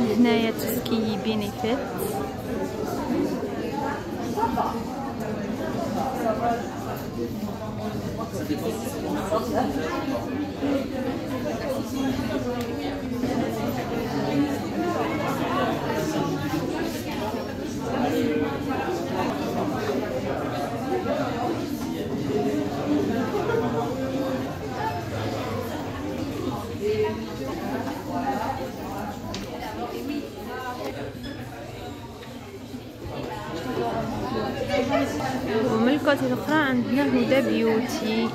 هنايا تسكي بينيفيت. ومن وملكة الأخرى عندنا هدى بيوتي